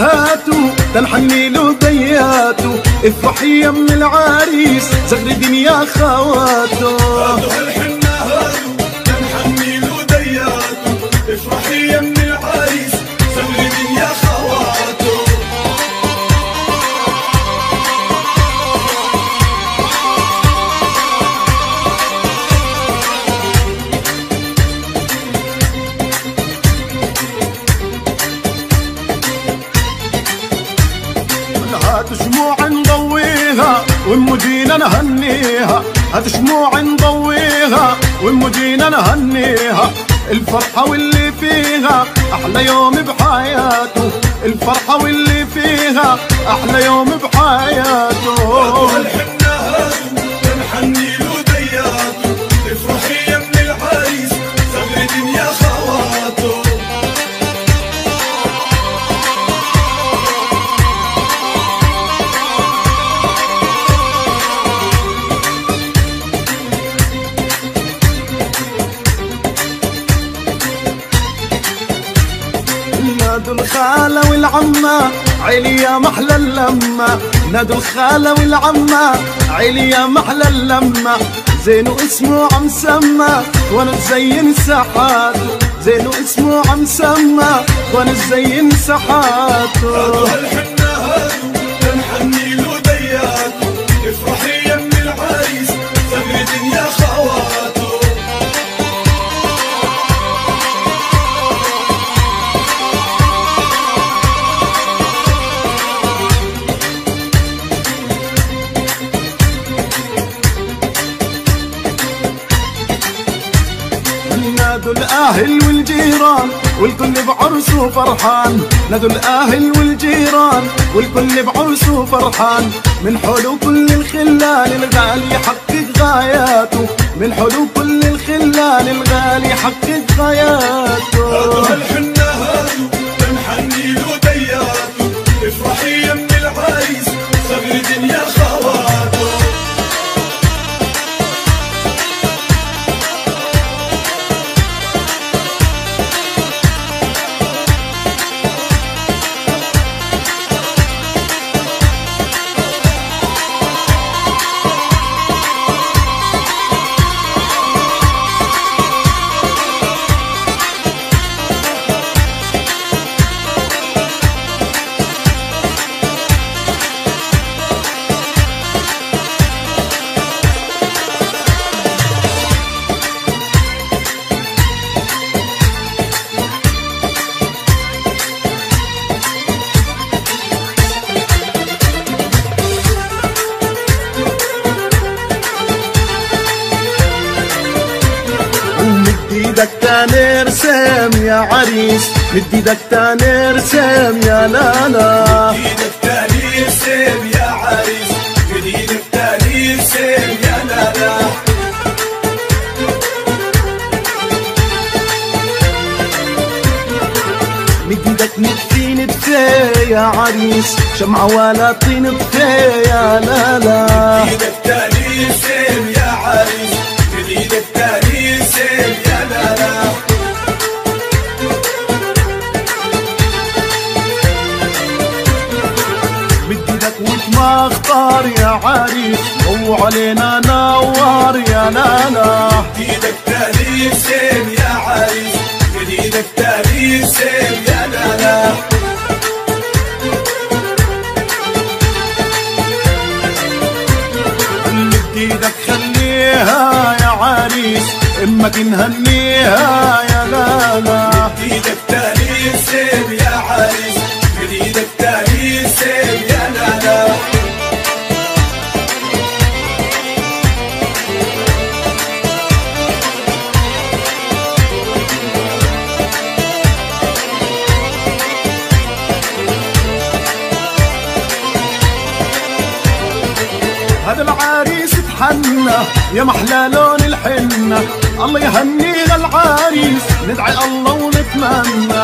هاتوا له دياتو افرحي يا من العريس زغردين يا خواتو. شموع نضويها وأم جينا نهنيها. هات شموع نضويها وأم جينا نهنيها. الفرحة واللي فيها أحلى يوم بحياته. الفرحة واللي فيها أحلى يوم بحياته. الخالة والعمة عيلي يا محلى اللمة. نادوا الخالة والعمة عيلي يا محلى اللمة. زينو اسمه عم سما وأنا تزين سحاته زينو اسمه عم سما وأنا تزين سحاته الأهل والجيران والكل بعرسه فرحان. نادوا الأهل والجيران والكل بعرسه فرحان. من حلو كل الخلان الغالي يحقق غاياته. من حلو كل الخلان الغالي يحقق غاياته. مد إيدك تاني ارسم يا عريس مد إيدك تاني ارسم يا لالا إيدك تاني سيم يا عريس من إيدك تاني سيم يا لالا مد إيدك ندفي يا عريس شمعة ولا طين طفي يا لالا إيدك تاني سيم يا عريس إيدك وما اختار يا عريس هو علينا نوار يا لالا إيدك تاني سيم يا عريس من إيدك تاني سيم يا مد إيدك خليها يا عريس أمك نهنيها يا لالا إيدك تاني سيم يا عريس هذا العريس تحنى. يا محلى لون الحنة. الله يهني العريس. ندعي الله ونتمنى.